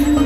you.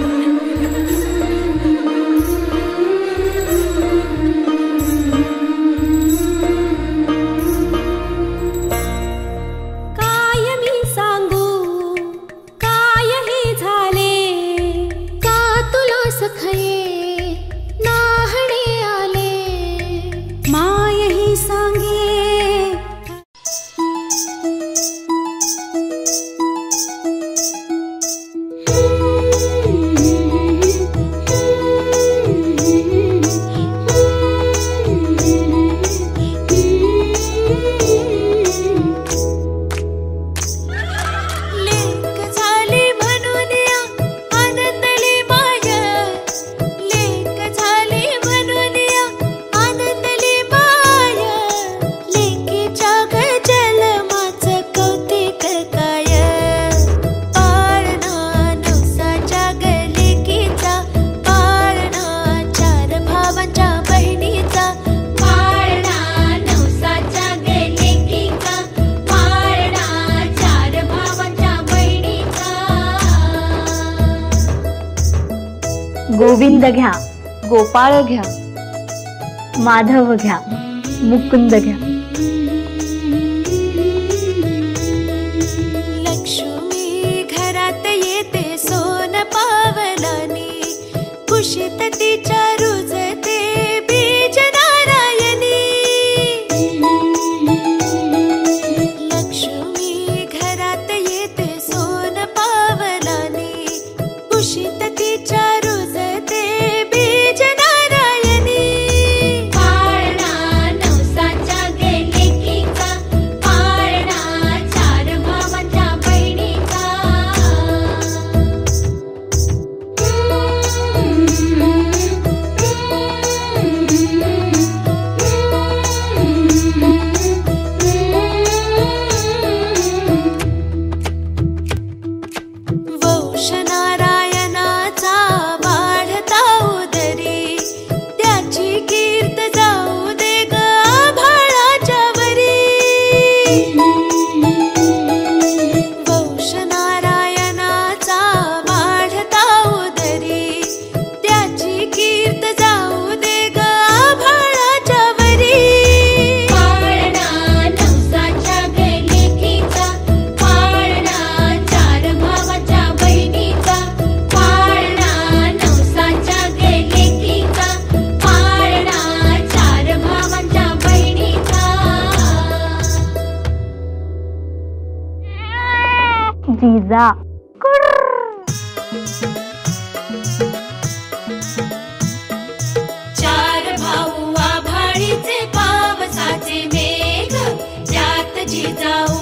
Govind घ्या. गोपाळ घ्या. माधव घ्या. मुकुंद घ्या. जा. चार भाऊ आभाळीचे पावसाचे मेघ जात जिजाऊ